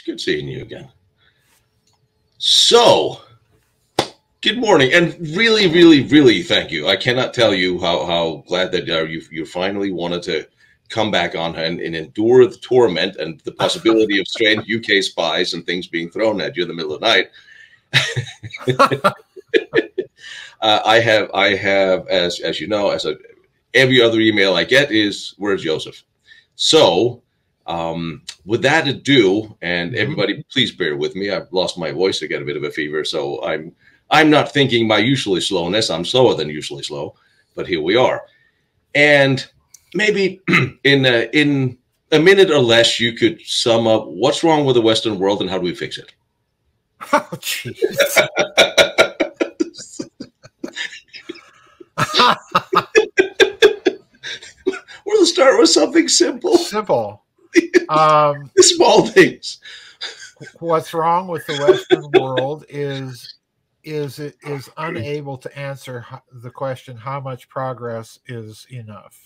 It's good seeing you again. So, good morning, and really, really, really, thank you. I cannot tell you how how glad that uh, you you finally wanted to come back on and, and endure the torment and the possibility of strange UK spies and things being thrown at you in the middle of the night. uh, I have I have as as you know as a every other email I get is where's Joseph. So um, with that ado, and mm-hmm. everybody, please bear with me. I've lost my voice. I get a bit of a fever, so I'm I'm not thinking my usually slowness. I'm slower than usually slow, but here we are. And maybe in a, in a minute or less, you could sum up what's wrong with the Western world and how do we fix it. Oh, jeez. we'll start with something simple. Simple. Um, Small things. What's wrong with the Western world is is it is unable to answer the question how much progress is enough.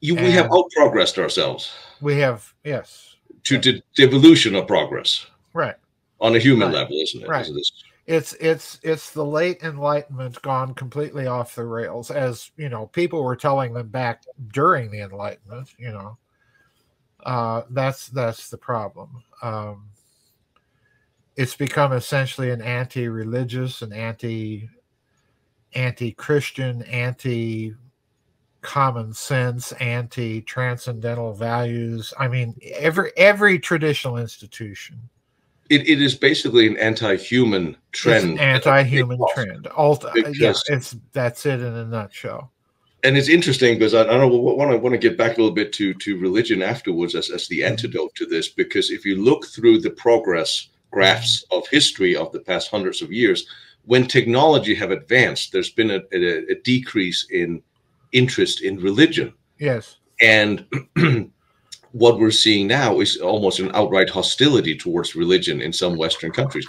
You, we have out progressed ourselves. We have yes to yes. the devolution of progress. Right. On a human right. level, isn't it? Right. Isn't it's it's it's the late enlightenment gone completely off the rails as you know people were telling them back during the enlightenment you know uh, that's that's the problem um, it's become essentially an anti-religious an anti anti-christian anti common sense anti transcendental values i mean every every traditional institution it, it is basically an anti-human trend. anti-human trend. Alt- yeah, it's that's it in a nutshell. And it's interesting because I, I want to want to get back a little bit to to religion afterwards as, as the mm-hmm. antidote to this because if you look through the progress graphs mm-hmm. of history of the past hundreds of years, when technology have advanced, there's been a, a, a decrease in interest in religion. Yes. And what we're seeing now is almost an outright hostility towards religion in some Western countries.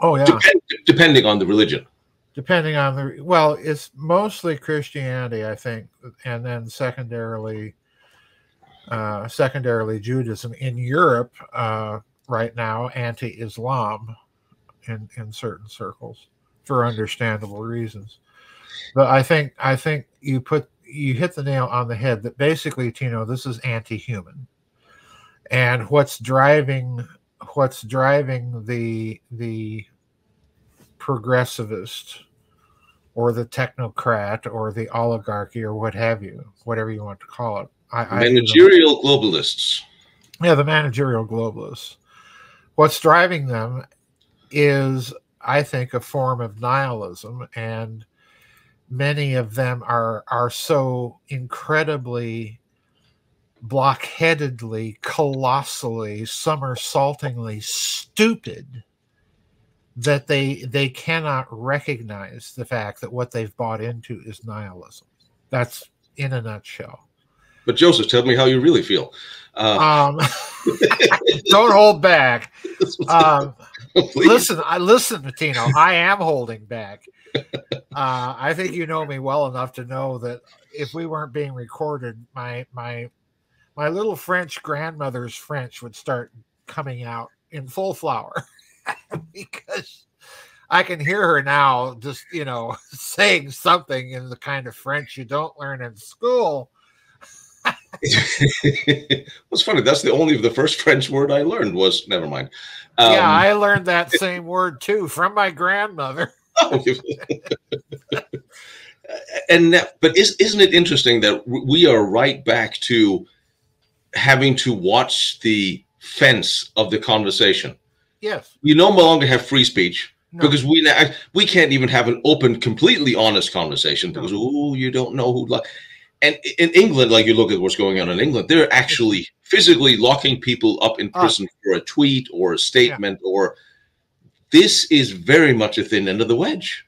Oh yeah, Dep- depending on the religion. Depending on the well, it's mostly Christianity, I think, and then secondarily, uh, secondarily Judaism in Europe uh, right now, anti-Islam in in certain circles for understandable reasons. But I think I think you put you hit the nail on the head that basically, Tino, this is anti-human and what's driving what's driving the the progressivist or the technocrat or the oligarchy or what have you, whatever you want to call it. I, managerial I globalists. Yeah, the managerial globalists. What's driving them is, I think, a form of nihilism, and many of them are are so incredibly blockheadedly, colossally, somersaultingly stupid that they they cannot recognize the fact that what they've bought into is nihilism. That's in a nutshell. But Joseph, tell me how you really feel. Uh, um, don't hold back. Um, listen, I listen, Tino. I am holding back. Uh, I think you know me well enough to know that if we weren't being recorded, my my my little French grandmother's French would start coming out in full flower because I can hear her now just, you know, saying something in the kind of French you don't learn in school. What's funny, that's the only the first French word I learned was never mind. Um, yeah, I learned that same word too from my grandmother. and that, but is, isn't it interesting that we are right back to having to watch the fence of the conversation. Yes. You no longer have free speech no. because we we can't even have an open, completely honest conversation because oh, you don't know who. Like, and in England, like you look at what's going on in England, they're actually physically locking people up in prison uh, for a tweet or a statement yeah. or. This is very much a thin end of the wedge.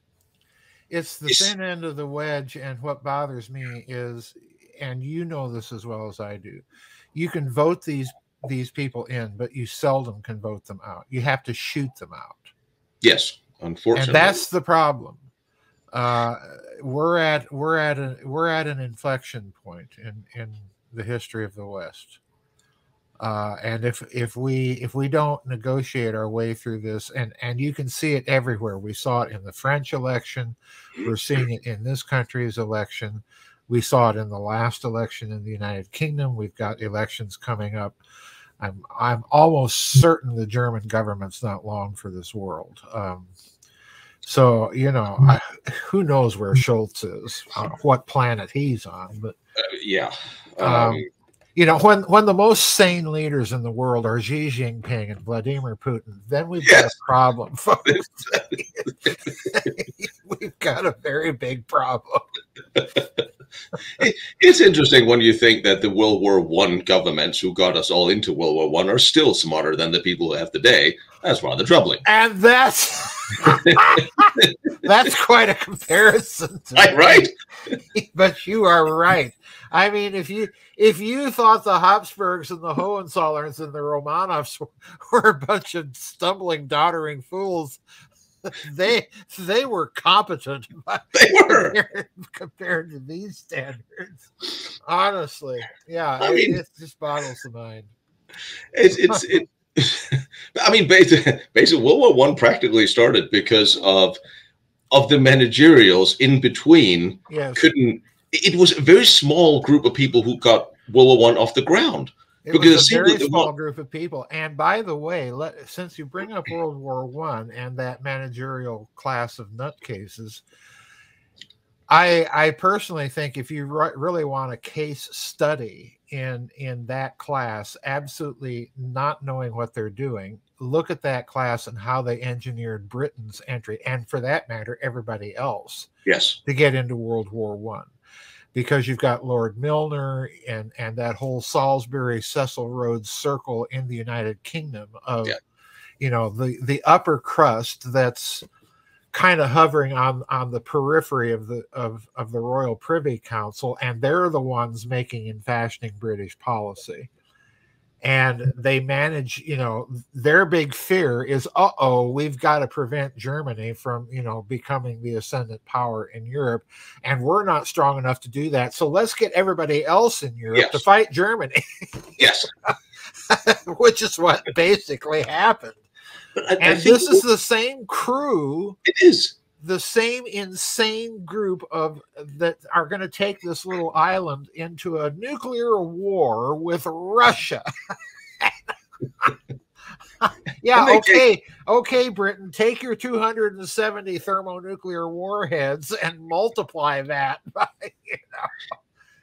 It's the it's, thin end of the wedge, and what bothers me is, and you know this as well as I do, you can vote these these people in, but you seldom can vote them out. You have to shoot them out. Yes, unfortunately, and that's the problem. Uh, we're at we're at a we're at an inflection point in in the history of the West. Uh, and if if we if we don't negotiate our way through this, and and you can see it everywhere. We saw it in the French election. We're seeing it in this country's election. We saw it in the last election in the United Kingdom. We've got elections coming up. I'm I'm almost certain the German government's not long for this world. Um, so you know, I, who knows where Scholz is, uh, what planet he's on? But uh, yeah, um, um, you know, when when the most sane leaders in the world are Xi Jinping and Vladimir Putin, then we've yes. got a problem, folks. we've got a very big problem. it's interesting when you think that the World War One governments who got us all into World War One are still smarter than the people who have today. That's rather troubling. And that's that's quite a comparison. right. but you are right. I mean, if you if you thought the Habsburgs and the Hohenzollerns and the Romanovs were, were a bunch of stumbling, doddering fools, they they were competent. They were compared, compared, to these standards. Honestly, yeah, I mean, it just boggles the mind. It's it's it. I mean, basically, basically, World War One practically started because of of the managerials in between yes. couldn't it was a very small group of people who got World War One off the ground. It because was a very small group of people. And by the way, let, since you bring up World War One and that managerial class of nutcases, I I personally think if you re- really want a case study in in that class, absolutely not knowing what they're doing, look at that class and how they engineered Britain's entry, and for that matter, everybody else. Yes, to get into World War One because you've got Lord Milner and and that whole Salisbury Cecil Rhodes circle in the United Kingdom of yeah. you know the the upper crust that's kind of hovering on on the periphery of the of of the Royal Privy Council and they're the ones making and fashioning British policy and they manage you know their big fear is uh-oh we've got to prevent germany from you know becoming the ascendant power in europe and we're not strong enough to do that so let's get everybody else in europe yes. to fight germany. Yes. Which is what basically happened. I, and this is the same crew it is the same insane group of that are going to take this little island into a nuclear war with Russia. yeah, okay, okay, Britain, take your 270 thermonuclear warheads and multiply that by, you know,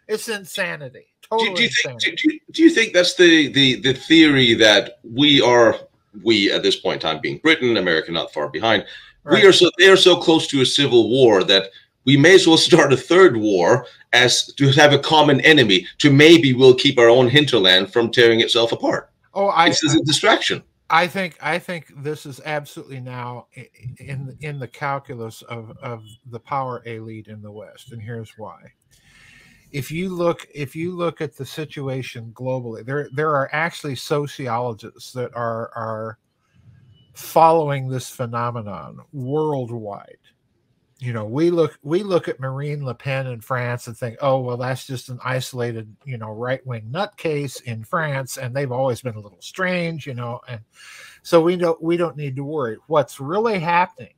it's insanity. Totally do, do, you insanity. think, do, do you think that's the, the the theory that we are we at this point in time being Britain, America not far behind, Right. We are so they are so close to a civil war that we may as well start a third war as to have a common enemy to maybe we'll keep our own hinterland from tearing itself apart. Oh, I, this is a distraction. I think I think this is absolutely now in in the calculus of of the power elite in the West, and here's why. If you look if you look at the situation globally, there there are actually sociologists that are are following this phenomenon worldwide. You know, we look we look at Marine Le Pen in France and think, oh well, that's just an isolated, you know, right wing nutcase in France, and they've always been a little strange, you know, and so we don't we don't need to worry. What's really happening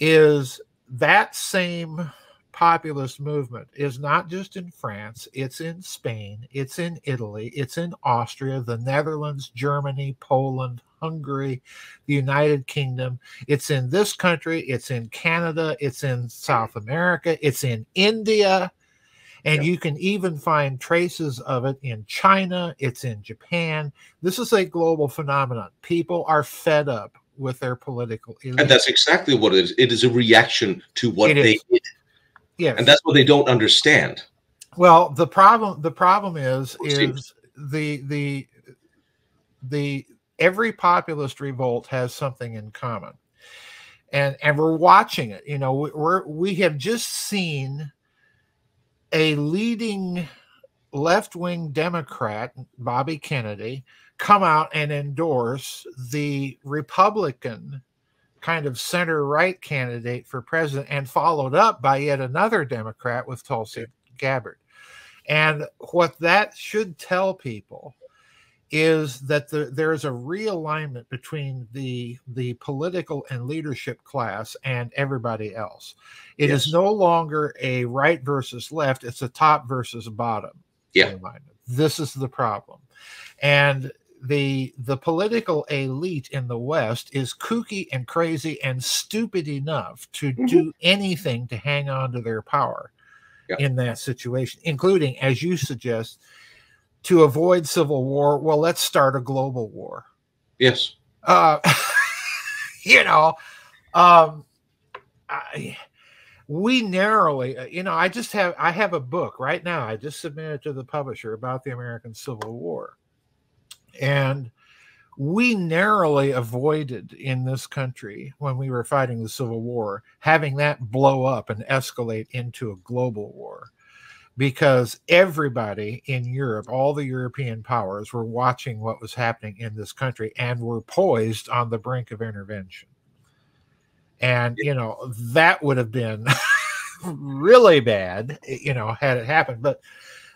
is that same populist movement is not just in France, it's in Spain, it's in Italy, it's in Austria, the Netherlands, Germany, Poland, Hungary, the United Kingdom. It's in this country, it's in Canada, it's in South America, it's in India. And you can even find traces of it in China, it's in Japan. This is a global phenomenon. People are fed up with their political elite. And that's exactly what it is. It is a reaction to what it they is. did. Yes. And that's what they don't understand. Well, the problem the problem is is the the the every populist revolt has something in common. And and we're watching it you know we're we have just seen a leading left-wing democrat bobby kennedy come out and endorse the republican kind of center right candidate for president and followed up by yet another democrat with tulsi gabbard. And what that should tell people is that the, there is a realignment between the the political and leadership class and everybody else. It yes. is no longer a right versus left; it's a top versus bottom. Yeah, this is the problem, and the the political elite in the West is kooky and crazy and stupid enough to mm-hmm. do anything to hang on to their power yeah. in that situation, including, as you suggest to avoid civil war, well, let's start a global war. Yes. Uh, you know, um, I, we narrowly, uh, you know, I just have, I have a book right now. I just submitted to the publisher about the American Civil War. And we narrowly avoided in this country when we were fighting the Civil War having that blow up and escalate into a global war because everybody in Europe, all the European powers, were watching what was happening in this country and were poised on the brink of intervention. And, you know, that would have been really bad, eh, you know, had it happened. But,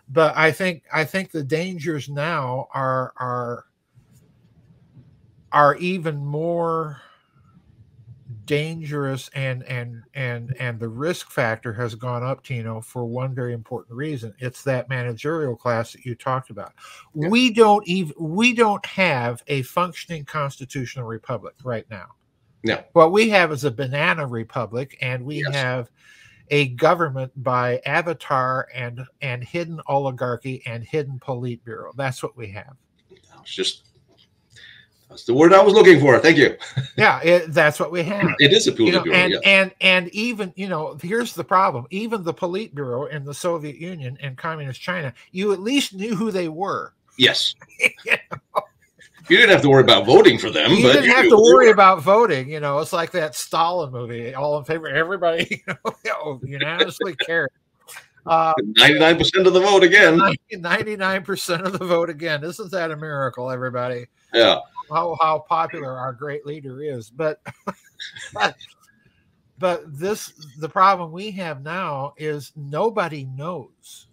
but I think, I think the dangers now are, are, are even more dangerous and and and and the risk factor has gone up tino for one very important reason. It's that managerial class that you talked about. Yeah. we don't even we don't have a functioning constitutional republic right now. No. What we have is a banana republic and we yes. have a government by avatar and and hidden oligarchy and hidden politburo. That's what we have. It's just that's the word I was looking for. Thank you. Yeah, it, that's what we have. It is a Politburo, you know, and, yes. and and even you know, here's the problem. Even the Politburo in the Soviet Union and Communist China, you at least knew who they were. Yes. you, know? you, didn't have to worry about voting for them. You but didn't you have to worry about voting. You know, it's like that Stalin movie. All in favor. Everybody, you know, unanimously carried. Uh, 99% of the vote again. 99% of the vote again. Isn't that a miracle, everybody? Yeah how how popular our great leader is, but but this the problem we have now is nobody knows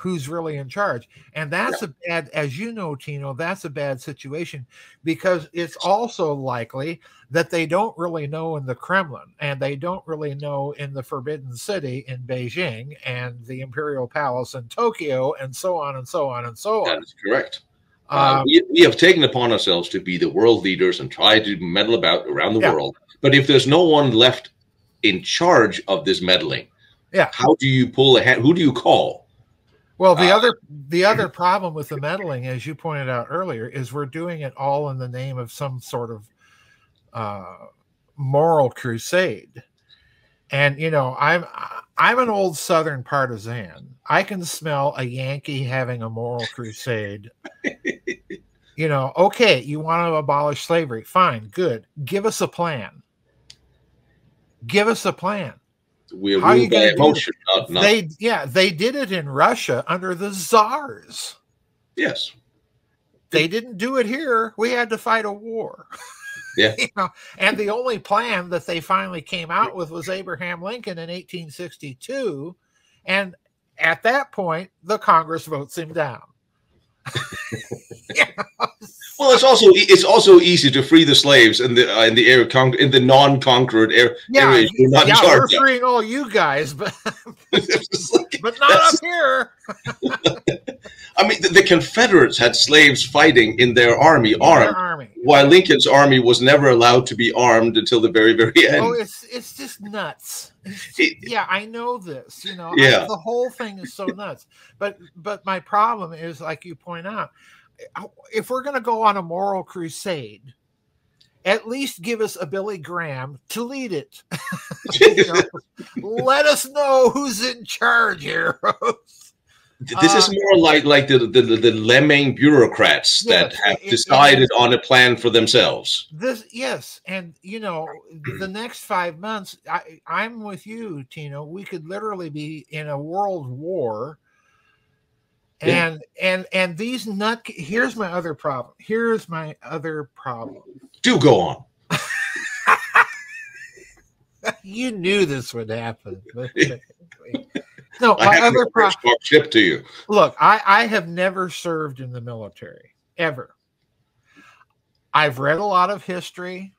who's really in charge. And that's yeah. a bad as you know tino that's a bad situation because it's also likely that they don't really know in the kremlin and they don't really know in the forbidden city in beijing and the imperial palace in tokyo and so on and so on and so on. That is correct um, we, we, have taken upon ourselves to be the world leaders and try to meddle about around the yeah. world. But if there's no one left in charge of this meddling, yeah, how do you pull ahead? Who do you call? Well, the uh, other the other problem with the meddling, as you pointed out earlier, is we're doing it all in the name of some sort of uh, moral crusade. And you know, I'm I'm an old Southern partisan. I can smell a Yankee having a moral crusade. you know, okay, you want to abolish slavery. Fine, good. Give us a plan. Give us a plan. We're How ruled by emotion, not, not, They, yeah, they did it in Russia under the czars. Yes. They didn't do it here. We had to fight a war. Yeah. you know, and the only plan that they finally came out with was Abraham Lincoln in 1862. And at that point, the Congress votes him down. Well, it's also it's also easy to free the slaves in the uh, in the area in the non-conquered area. Yeah, yeah, we're freeing all you guys, but like, but not up here. I mean, the, the, Confederates had slaves fighting in their army, in armed, their army. while Lincoln's army was never allowed to be armed until the very, very end. Oh, it's it's just nuts. It's just, yeah, I know this. You know, yeah. I, the whole thing is so nuts. But but my problem is, like you point out, if we're going to go on a moral crusade, at least give us a Billy Graham to lead it. let us know who's in charge, heroes. This uh, is more like like the the, the lemming bureaucrats that have it, decided it, on a plan for themselves. This yes, and you know the next five months, I, I'm with you, Tino. We could literally be in a world war. And yeah. and and these nut. Here's my other problem. Here's my other problem. Do go on. you knew this would happen. No, my other pro- shipped to you. Look, I, I have never served in the military, ever. I've read a lot of history.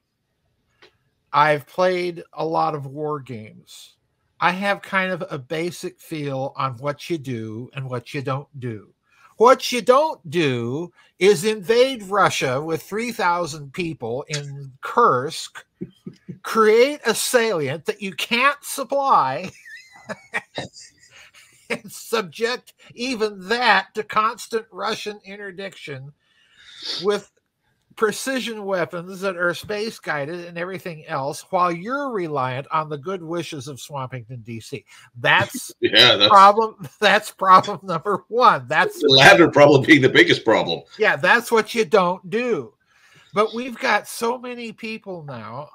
I've played a lot of war games. I have kind of a basic feel on what you do and what you don't do. What you don't do is invade Russia with 3,000 people in Kursk, create a salient that you can't supply, and subject even that to constant Russian interdiction with precision weapons that are space guided and everything else while you're reliant on the good wishes of Swampington DC. That's yeah, that's problem that's problem number 1. That's the latter problem being the biggest problem. Yeah, that's what you don't do. But we've got so many people now.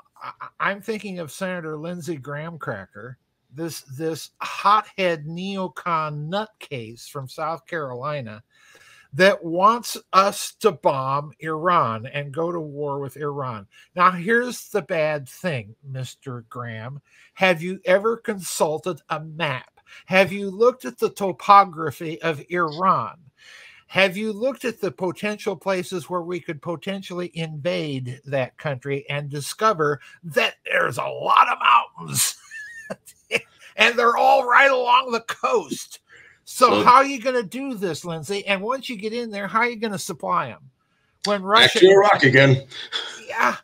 I, am thinking of Senator Lindsey Graham Cracker, this this hothead neocon nutcase from South Carolina that wants us to bomb Iran and go to war with Iran. Now, here's the bad thing, Mr. Graham. Have you ever consulted a map? Have you looked at the topography of Iran? Have you looked at the potential places where we could potentially invade that country and discover that there's a lot of mountains and they're all right along the coast? So, so how are you going to do this, Lindsey? And once you get in there, how are you going to supply them? When Russia, back to Iraq again. Yeah,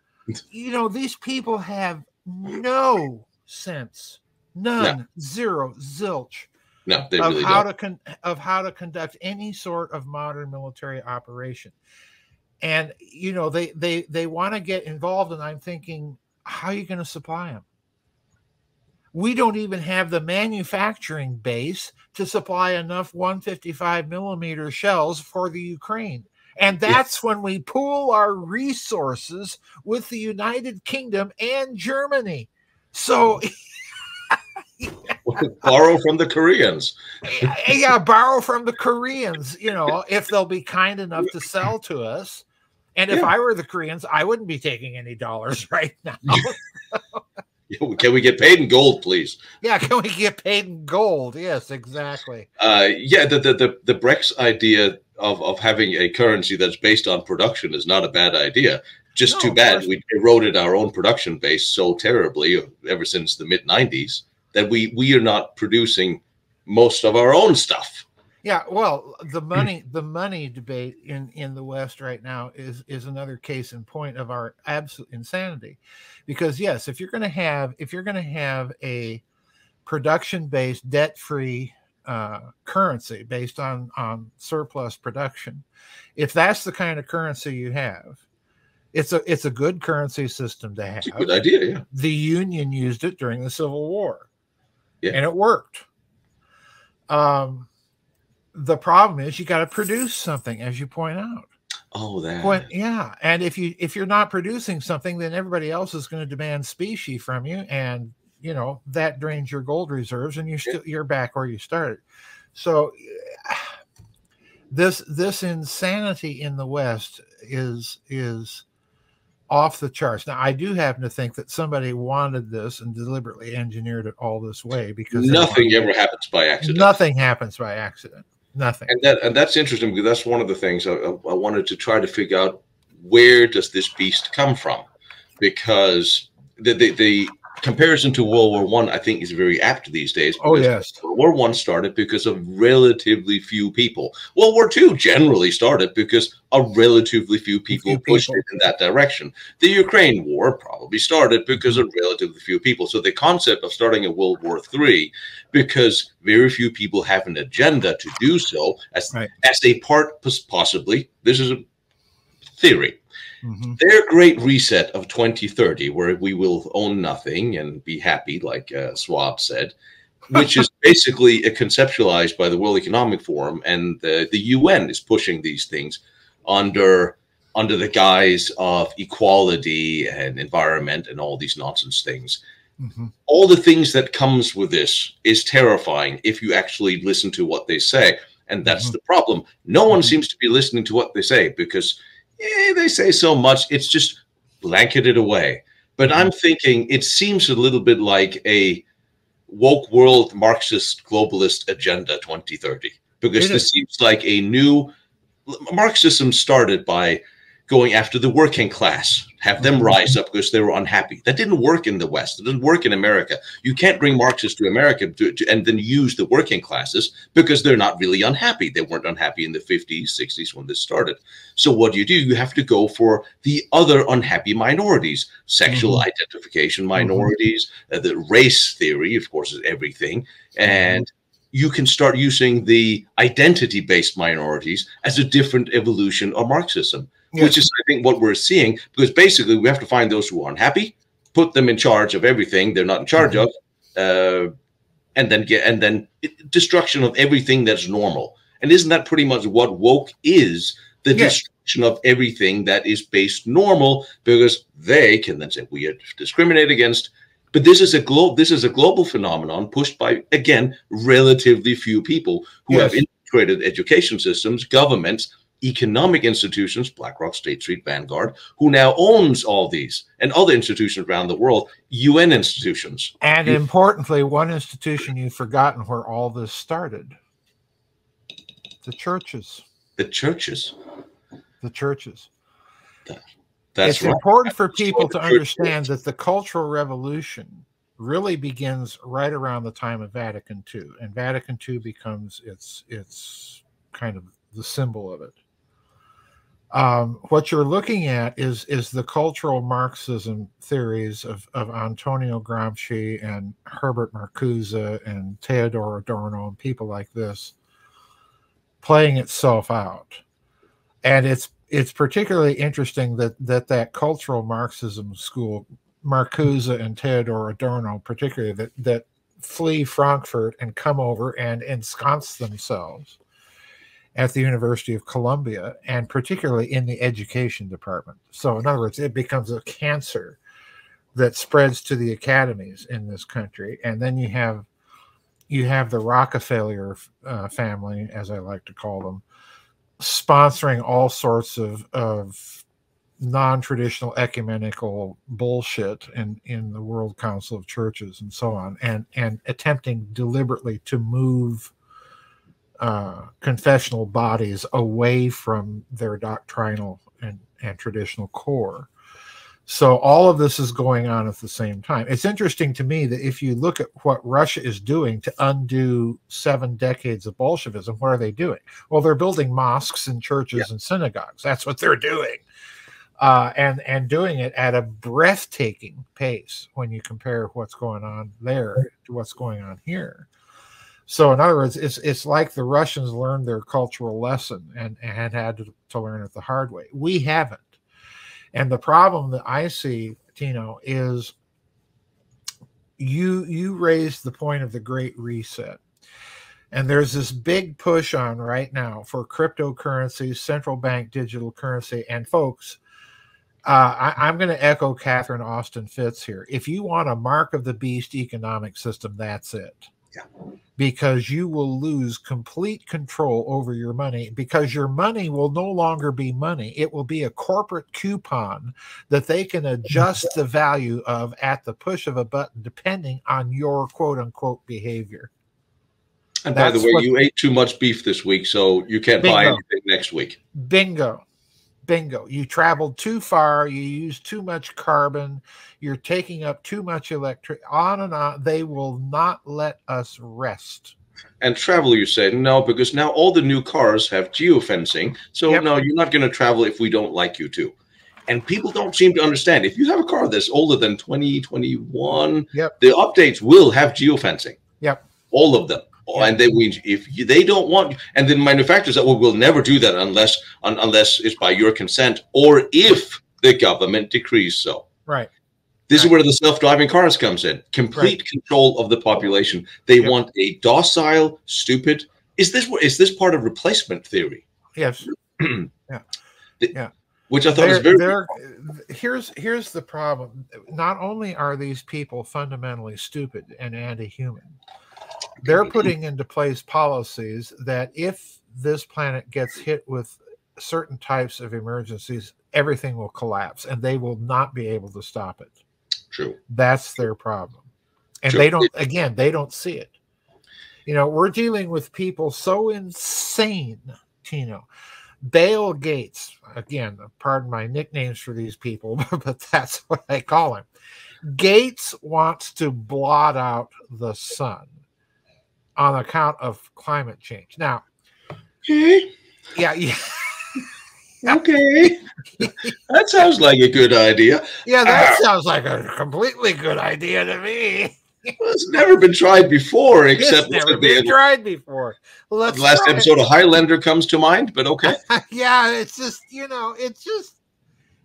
you know these people have no sense, none, no. zero, zilch. No, they of really how don't. to con- of how to conduct any sort of modern military operation, and you know they they they want to get involved, and I'm thinking, how are you going to supply them? We don't even have the manufacturing base to supply enough 155 millimeter shells for the Ukraine. And that's yes. when we pool our resources with the United Kingdom and Germany. So hmm. borrow from the Koreans. yeah, borrow from the Koreans, you know, if they'll be kind enough to sell to us. And if yeah. I were the Koreans, I wouldn't be taking any dollars right now. Can we get paid in gold, please? Yeah, can we get paid in gold? Yes, exactly. Uh, yeah, the, the the the BRICS idea of of having a currency that's based on production is not a bad idea. Just no, too bad we eroded our own production base so terribly ever since the mid '90s that we we are not producing most of our own stuff. Yeah, well, the money the money debate in in the West right now is is another case in point of our absolute insanity, because yes, if you're going to have if you're going to have a production based debt free uh, currency based on on surplus production, if that's the kind of currency you have, it's a it's a good currency system to have. It's a good idea, yeah. The Union used it during the Civil War, yeah, and it worked. Um the problem is you got to produce something, as you point out. Oh, that. When, yeah, and if you if you're not producing something, then everybody else is going to demand specie from you, and you know that drains your gold reserves, and you're still you're back where you started. So this this insanity in the West is is off the charts. Now, I do happen to think that somebody wanted this and deliberately engineered it all this way because nothing ever happens by accident. Nothing happens by accident. Nothing. And that and that's interesting because that's one of the things I, I wanted to try to figure out where does this beast come from? Because the the, the comparison to World War One, I, I, think, is very apt these days. Oh yes, World War One started because of relatively few people. World War Two generally started because a relatively few people few pushed people. it in that direction. The Ukraine War probably started because of relatively few people. So the concept of starting a World War Three, because very few people have an agenda to do so, as right. as a part possibly. This is a theory Mm-hmm. Their great reset of 2030, where we will own nothing and be happy, like uh, Schwab said, which is basically conceptualized by the World Economic Forum, and the, the UN is pushing these things under under the guise of equality and environment and all these nonsense things. Mm-hmm. All the things that comes with this is terrifying if you actually listen to what they say. And that's mm-hmm. the problem. No one mm-hmm. seems to be listening to what they say because eh, they say so much, it's just blanketed away. But I'm mm-hmm. thinking it seems a little bit like a woke world Marxist globalist agenda 2030 because this seems like a new Marxism started by going after the working class, have them mm-hmm. rise up because they were unhappy. That didn't work in the West. It didn't work in America. You can't bring Marxists to America to, to, and then use the working classes because they're not really unhappy. They weren't unhappy in the 50s, 60s when this started. So what do you do? You have to go for the other unhappy minorities, sexual mm-hmm. identification mm-hmm. minorities, mm-hmm. uh, the race theory, of course, is everything. And you can start using the identity based minorities as a different evolution of Marxism which is I think what we're seeing because basically we have to find those who are unhappy, put them in charge of everything they're not in charge mm -hmm. of, uh, and then get and then destruction of everything that's normal. And isn't that pretty much what woke is? The destruction of everything that is based normal, because they can then say we are discriminate against. But this is a globe. This is a global phenomenon pushed by again relatively few people who yes. have integrated education systems, governments, economic institutions, BlackRock, State Street, Vanguard, who now owns all these and other institutions around the world, UN institutions. And you, importantly, one institution you've forgotten where all this started the churches. The churches. The churches. That, that's it's right. important for people to understand that the Cultural Revolution really begins right around the time of Vatican II, and Vatican II becomes its its kind of the symbol of it um, what you're looking at is is the cultural Marxism theories of, of Antonio Gramsci and Herbert Marcuse and Theodor Adorno and people like this playing itself out, and it's it's particularly interesting that that that cultural Marxism school, Marcuse and Theodor Adorno, particularly that that flee Frankfurt and come over and ensconce themselves at the University of Columbia, and particularly in the education department. So, in other words, it becomes a cancer that spreads to the academies in this country, and then you have you have the Rockefeller uh, family, as I like to call them, sponsoring all sorts of of non-traditional ecumenical bullshit in in the World Council of Churches and so on, and and attempting deliberately to move uh, confessional bodies away from their doctrinal and, and traditional core. So all of this is going on at the same time. It's interesting to me that if you look at what Russia is doing to undo seven decades of Bolshevism, what are they doing? Well, they're building mosques and churches yeah. and synagogues. That's what they're doing. Uh, and and doing it at a breathtaking pace when you compare what's going on there to what's going on here. So in other words, it's it's like the Russians learned their cultural lesson and, and had to, to learn it the hard way. We haven't. And the problem that I see, Tino, is you you raised the point of the great reset. And there's this big push on right now for cryptocurrencies, central bank digital currency, and folks, uh, I, am going to echo Catherine Austin Fitts here. If you want a mark of the beast economic system, that's it. Yeah. Because you will lose complete control over your money because your money will no longer be money. It will be a corporate coupon that they can adjust the value of at the push of a button depending on your quote unquote behavior. And That's by the way, what, you ate too much beef this week, so you can't bingo. buy anything next week. Bingo bingo. You traveled too far you used too much carbon you're taking up too much electric on and on. They will not let us rest. And travel you say no because now all the new cars have geofencing so yep. no you're not going to travel if we don't like you to and people don't seem to understand. If you have a car that's older than 2021 yep. the updates will have geofencing. Yep. All of them Oh, yeah. and they we if they don't want and then manufacturers that well, will never do that unless un, unless it's by your consent or if the government decrees so right this right. is where the self-driving cars comes in complete right. control of the population they yep. want a docile stupid is this is this part of replacement theory yes yeah yeah which I thought they're, was very. They're, here's here's the problem. Not only are these people fundamentally stupid and anti-human, they're putting into place policies that if this planet gets hit with certain types of emergencies, everything will collapse and they will not be able to stop it. True. That's their problem. And True. they don't, again, they don't see it. You know, we're dealing with people so insane, Tino, Bale Gates, again, pardon my nicknames for these people, but that's what I call him. Gates wants to blot out the sun on account of climate change. Now, Okay. yeah, yeah, Okay. that sounds like a good idea. yeah, that Ah. sounds like a completely good idea to me. Well, it's never been tried before, It's except never the, been tried before. Let's the last try it. episode of Highlander comes to mind, but okay. yeah, it's just you know, it's just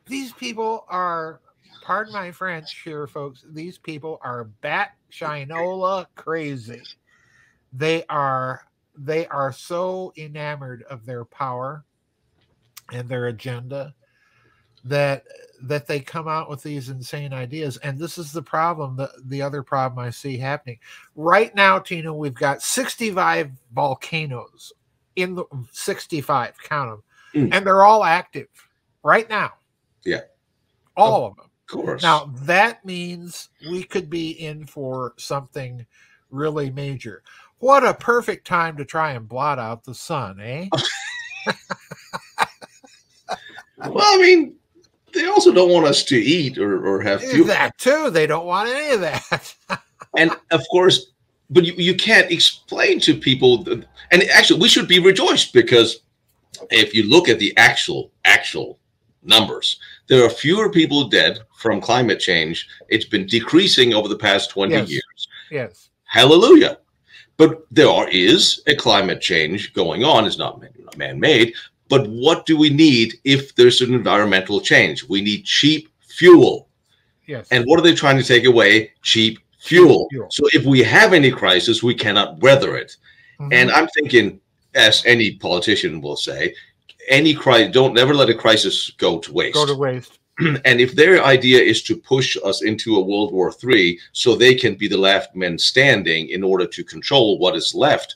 these people are. Pardon my French here, folks. These people are bat shinola crazy. They are they are so enamored of their power and their agenda that that they come out with these insane ideas and this is the problem the, the other problem i see happening right now tino we've got 65 volcanoes in the 65 count them Mm. and they're all active right now Yeah. all of them Of course. now that means we could be in for something really major what a perfect time to try and blot out the sun eh? Well, I mean, they also don't want us to eat or, or have fuel. that too they don't want any of that. And of course but you, you can't explain to people that, and actually we should be rejoiced because if you look at the actual actual numbers there are fewer people dead from climate change. It's been decreasing over the past 20 Yes. years. Yes. Hallelujah but there are, is a climate change going on it's not man- not man-made but what do we need if there's an environmental change we need cheap fuel yes and what are they trying to take away? Cheap fuel. Fuel. So if we have any crisis, we cannot weather it. Mhm. And I'm thinking, as any politician will say, any crisis, don't never let a crisis go to waste. go to waste and if their idea is to push us into a World War III so they can be the last men standing in order to control what is left,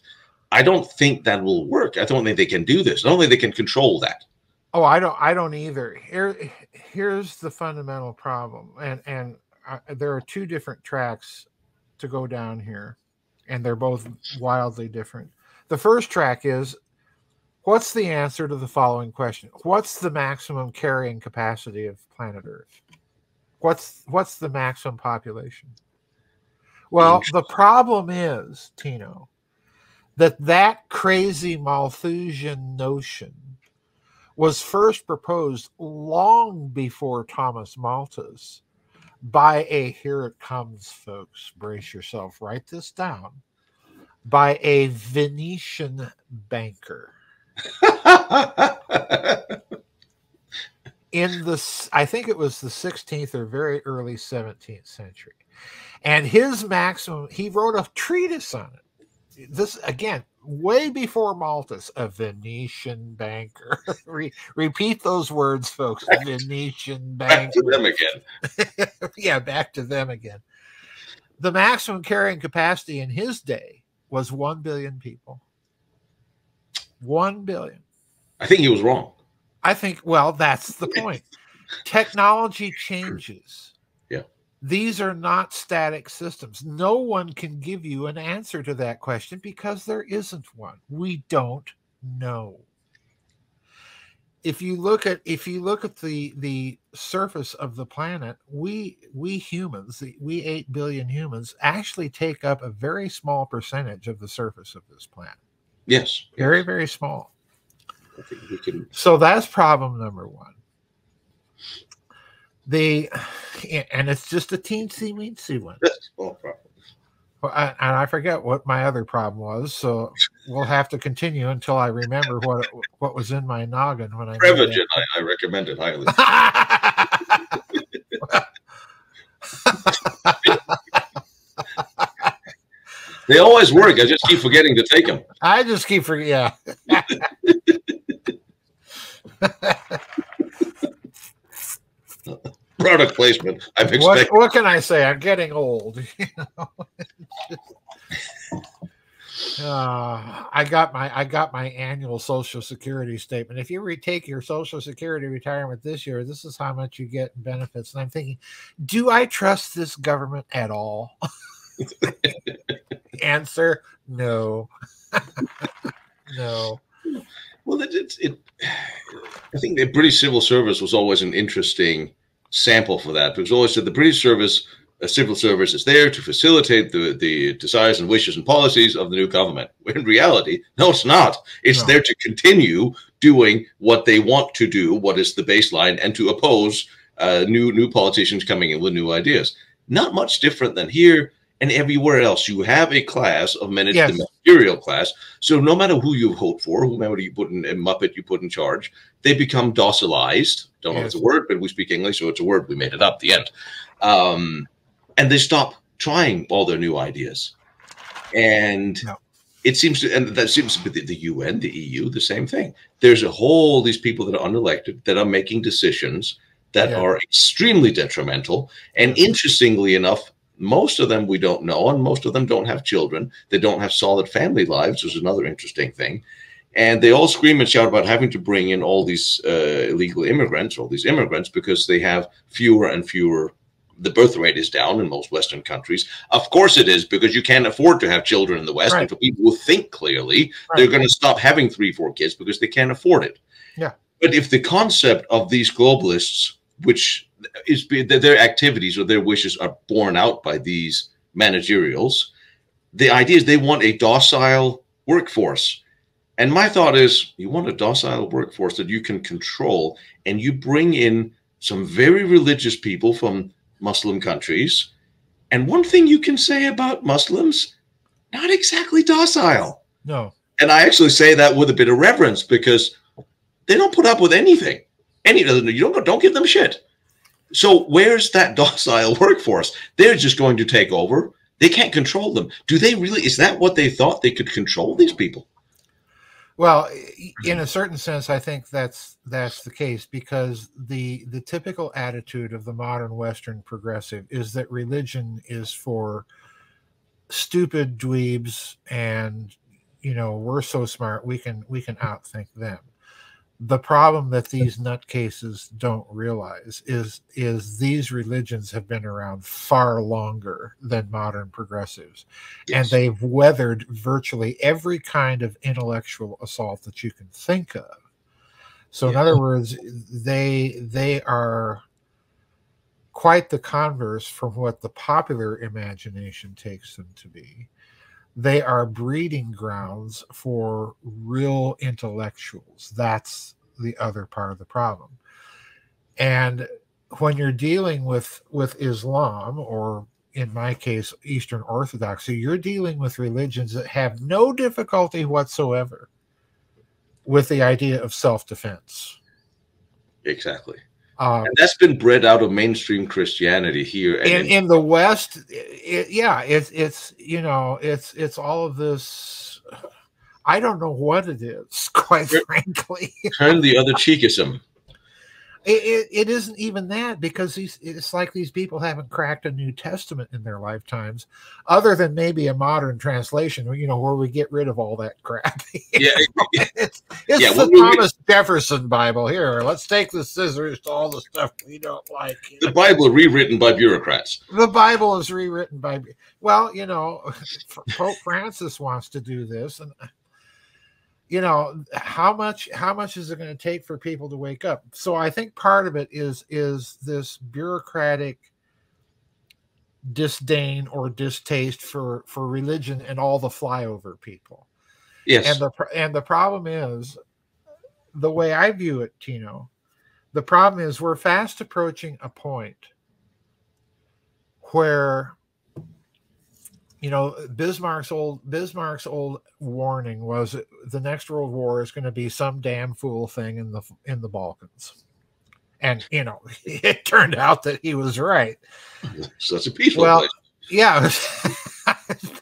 I don't think that will work. I don't think they can do this. I don't think they can control that. Oh, I don't. I don't either. Here, here's the fundamental problem, and and uh, there are two different tracks to go down here, and they're both wildly different. The first track is, what's the answer to the following question? What's the maximum carrying capacity of planet Earth? What's what's the maximum population? Well, the problem is, Tino, that that crazy Malthusian notion was first proposed long before Thomas Malthus by a here it comes, folks. Brace yourself, write this down. By a Venetian banker in the I think it was the 16th or very early 17th century. And his maximum, he wrote a treatise on it. This again, way before Malthus, a Venetian banker. Re- repeat those words, folks. Venetian Back to banker. them again. yeah, back to them again. The maximum carrying capacity in his day was 1 billion people. 1 billion. I think he was wrong. I think, well, that's the point. Technology changes. Yeah. These are not static systems. No one can give you an answer to that question because there isn't one. We don't know. If you look at if you look at the the surface of the planet, we we humans, the, we 8 billion humans actually take up a very small percentage of the surface of this planet. Yes. Very very small. I think we can. So that's problem number one. The and it's just a teensy weensy one. That's all problem. Well, I, and I forget what my other problem was, so we'll have to continue until I remember what what was in my noggin when I. Prevagen, I, I recommend it highly. They always work. I just keep forgetting to take them. I just keep forgetting. Yeah. Product placement. I'm what, expecting. what can I say? I'm getting old. You know? Uh, I got my I got my annual Social Security statement. If you retake your Social Security retirement this year, this is how much you get in benefits. And I'm thinking, do I trust this government at all? Answer: No, no. Well, it, it, it, I think the British civil service was always an interesting sample for that because always said the British service, a civil service, is there to facilitate the, the desires and wishes and policies of the new government. In reality, no, it's not. It's no. there to continue doing what they want to do, what is the baseline, and to oppose uh, new new politicians coming in with new ideas. Not much different than here and everywhere else. You have a class of men, yes. the managerial class. So no matter who you vote for, whomever you put in a Muppet you put in charge, they become docilized. Don't know if it's a word, but we speak English, so it's a word. We made it up. The end. Um, and they stop trying all their new ideas. And no. it seems to, and that seems to be the, the UN, the EU, the same thing. There's a whole these people that are unelected that are making decisions that yeah. are extremely detrimental. And interestingly enough, most of them we don't know, and most of them don't have children. They don't have solid family lives, which is another interesting thing. And they all scream and shout about having to bring in all these uh, illegal immigrants, all these immigrants, because they have fewer and fewer. The birth rate is down in most Western countries. Of course, it is because you can't afford to have children in the West. Right. And for people who think clearly, right. they're going to stop having three, four kids because they can't afford it. Yeah. But if the concept of these globalists which is their activities or their wishes are borne out by these managerials. The idea is they want a docile workforce. And my thought is you want a docile workforce that you can control and you bring in some very religious people from Muslim countries. And one thing you can say about Muslims, not exactly docile. No. And I actually say that with a bit of reverence because they don't put up with anything. Any you don't don't give them shit. So where's that docile workforce? They're just going to take over. They can't control them. Do they really? Is that what they thought they could control these people? Well, hmm. in a certain sense, I think that's that's the case because the the typical attitude of the modern Western progressive is that religion is for stupid dweebs, and you know we're so smart we can we can outthink them the problem that these nutcases don't realize is is these religions have been around far longer than modern progressives yes. and they've weathered virtually every kind of intellectual assault that you can think of so yeah. in other words they they are quite the converse from what the popular imagination takes them to be they are breeding grounds for real intellectuals. That's the other part of the problem. And when you're dealing with with Islam or in my case Eastern Orthodoxy, you're dealing with religions that have no difficulty whatsoever with the idea of self-defense. Exactly. Um, and that's been bred out of mainstream Christianity here. And in, in the West, it, yeah, it's it's you know it's it's all of this. I don't know what it is, quite frankly. Turn the other cheekism. It, it, it isn't even that because these it's like these people haven't cracked a New Testament in their lifetimes, other than maybe a modern translation, you know, where we get rid of all that crap. yeah, it's, it's yeah, the Thomas we, Jefferson Bible. Here, let's take the scissors to all the stuff we don't like. The Bible rewritten by bureaucrats. The Bible is rewritten by well, you know, Pope Francis wants to do this, and you know how much how much is it going to take for people to wake up? So i think part of it is is this bureaucratic disdain or distaste for for religion and all the flyover people. Yes. and the and the problem is the way i view it tino the problem is we're fast approaching a point where you know bismarck's old bismarck's old warning was the next world war is going to be some damn fool thing in the in the balkans and you know it turned out that he was right such a peaceful well place. yeah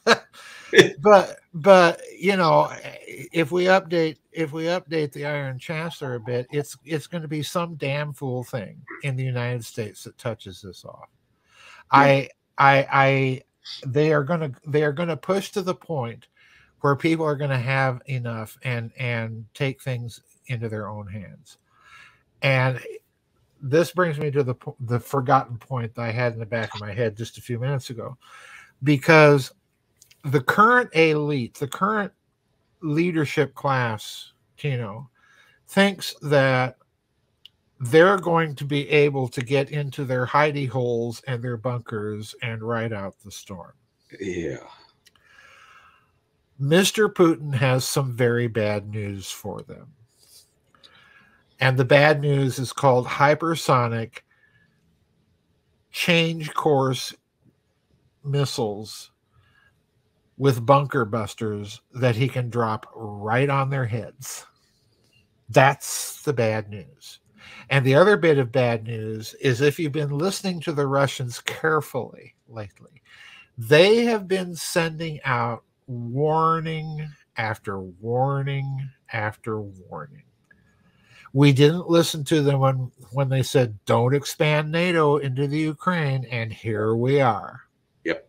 but but you know if we update if we update the iron chancellor a bit it's it's going to be some damn fool thing in the united states that touches this off yeah. i i i they are going to they are going to push to the point where people are going to have enough and and take things into their own hands. And this brings me to the the forgotten point that I had in the back of my head just a few minutes ago. Because the current elite the current leadership class Tino thinks that they're going to be able to get into their hidey holes and their bunkers and ride out the storm. Yeah. Mr. Putin has some very bad news for them. And the bad news is called hypersonic change course missiles with bunker busters that he can drop right on their heads. That's the bad news. And the other bit of bad news is if you've been listening to the Russians carefully lately, they have been sending out warning after warning after warning. We didn't listen to them when, when they said, don't expand NATO into the Ukraine, and here we are. Yep.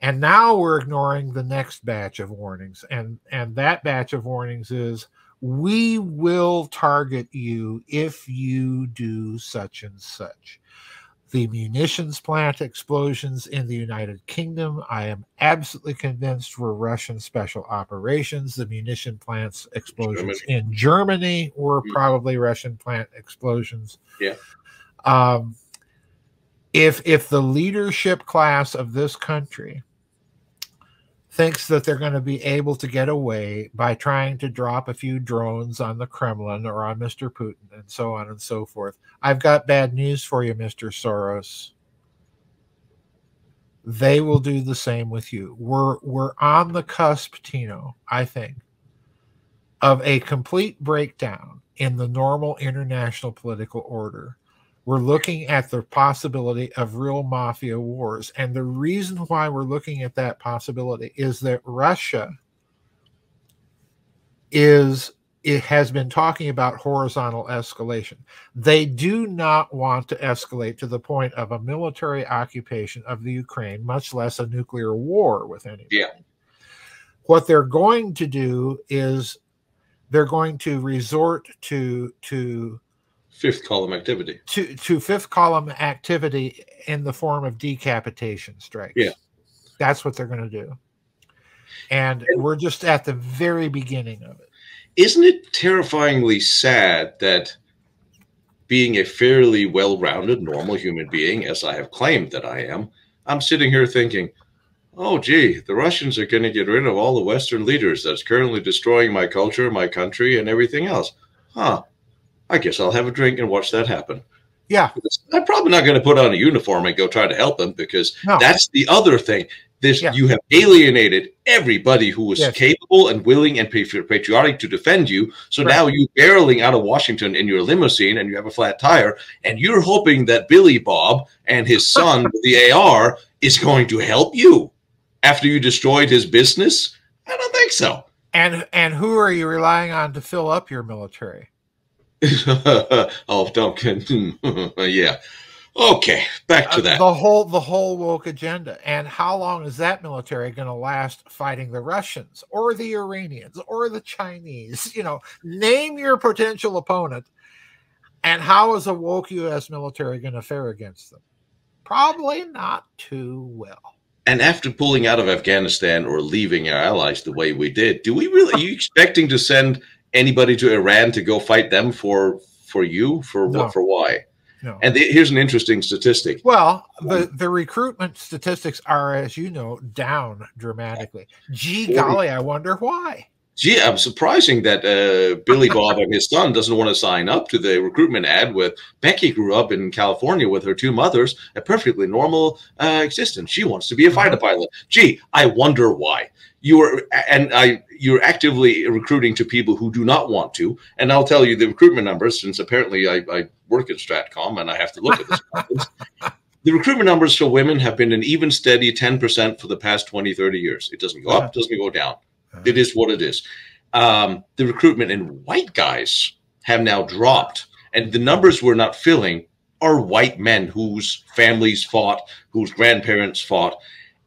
And now we're ignoring the next batch of warnings. And, and that batch of warnings is we will target you if you do such and such. The munitions plant explosions in the United Kingdom, I am absolutely convinced were Russian special operations. The munition plants explosions Germany. in Germany were mm-hmm. probably Russian plant explosions. Yeah. Um, if if the leadership class of this country thinks that they're going to be able to get away by trying to drop a few drones on the Kremlin or on Mr. Putin and so on and so forth. I've got bad news for you, Mr. Soros. They will do the same with you. We're we're on the cusp, Tino, I think, of a complete breakdown in the normal international political order we're looking at the possibility of real mafia wars. And the reason why we're looking at that possibility is that Russia is it has been talking about horizontal escalation. They do not want to escalate to the point of a military occupation of the Ukraine, much less a nuclear war with anybody. Yeah. What they're going to do is they're going to resort to to fifth column activity. To to fifth column activity in the form of decapitation strikes. Yeah. That's what they're going to do. And, and we're just at the very beginning of it. isn't it terrifyingly sad that being a fairly well-rounded normal human being as i have claimed that i am i'm sitting here thinking oh gee the russians are going to get rid of all the western leaders that's currently destroying my culture my country and everything else. Huh I guess I'll have a drink and watch that happen. Yeah. I'm probably not going to put on a uniform and go try to help them because no. that's the other thing. This yeah. you have alienated everybody who was yes. capable and willing and patriotic to defend you. So right. now you're barreling out of Washington in your limousine and you have a flat tire, and you're hoping that Billy Bob and his son, the AR, is going to help you after you destroyed his business. I don't think so. And and who are you relying on to fill up your military? oh, Duncan. yeah. Okay, back to uh, that. the whole the whole woke agenda. And how long is that military going to last fighting the Russians or the Iranians or the Chinese? You know, name your potential opponent. And how is a woke US military going to fare against them? Probably not too well. And after pulling out of Afghanistan or leaving our allies the way we did, do we really are you expecting to send anybody to Iran to go fight them for for you for no. what for why? No. And the, here's an interesting statistic. Well, the the recruitment statistics are, as you know, down dramatically. Gee golly, I wonder why. Gee, I'm surprising that uh, Billy Bob and his son doesn't want to sign up to the recruitment ad with Becky grew up in California with her two mothers, a perfectly normal uh, existence. She wants to be a fighter pilot. Gee, I wonder why you are and I you're actively recruiting to people who do not want to. And I'll tell you the recruitment numbers, since apparently I, I work at Stratcom and I have to look at this. the recruitment numbers for women have been an even steady 10% for the past 20, 30 years. It doesn't go up, it doesn't go down. It is what it is. Um, the recruitment in white guys have now dropped, and the numbers we're not filling are white men whose families fought, whose grandparents fought.